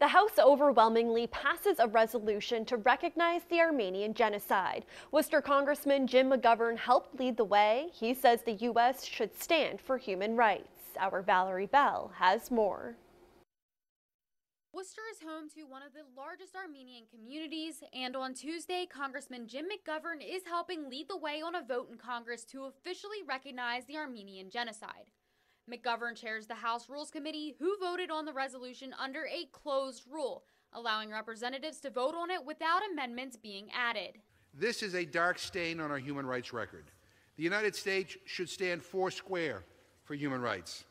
The House overwhelmingly passes a resolution to recognize the Armenian genocide. Worcester Congressman Jim McGovern helped lead the way. He says the U.S. should stand for human rights. Our Valerie Bell has more. Worcester is home to one of the largest Armenian communities, and on Tuesday, Congressman Jim McGovern is helping lead the way on a vote in Congress to officially recognize the Armenian genocide. McGovern chairs the House Rules Committee, who voted on the resolution under a closed rule, allowing representatives to vote on it without amendments being added. This is a dark stain on our human rights record. The United States should stand four square for human rights.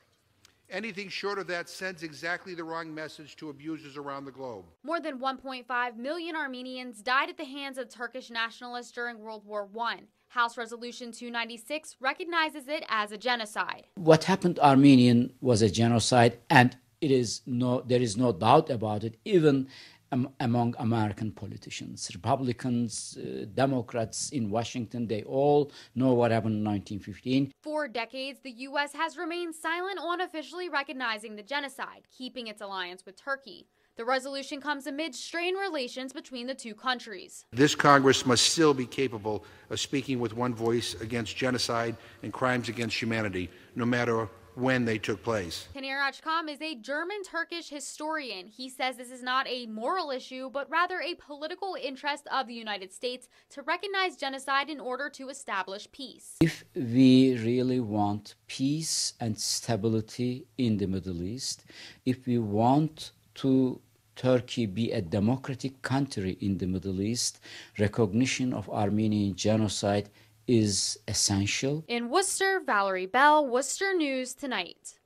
Anything short of that sends exactly the wrong message to abusers around the globe. More than 1.5 million Armenians died at the hands of Turkish nationalists during World War I. House Resolution 296 recognizes it as a genocide. What happened to Armenian was a genocide, and it is no, there is no doubt about it, even um, among American politicians, Republicans, uh, Democrats in Washington. They all know what happened in 1915. For decades, the U.S. has remained silent on officially recognizing the genocide, keeping its alliance with Turkey. The resolution comes amid strained relations between the two countries. This Congress must still be capable of speaking with one voice against genocide and crimes against humanity, no matter when they took place. Taner Akçam is a German Turkish historian. He says this is not a moral issue, but rather a political interest of the United States to recognize genocide in order to establish peace. If we really want peace and stability in the Middle East, if we want to Turkey be a democratic country in the Middle East, recognition of Armenian genocide is essential. In Worcester, Valerie Bell, Worcester News Tonight.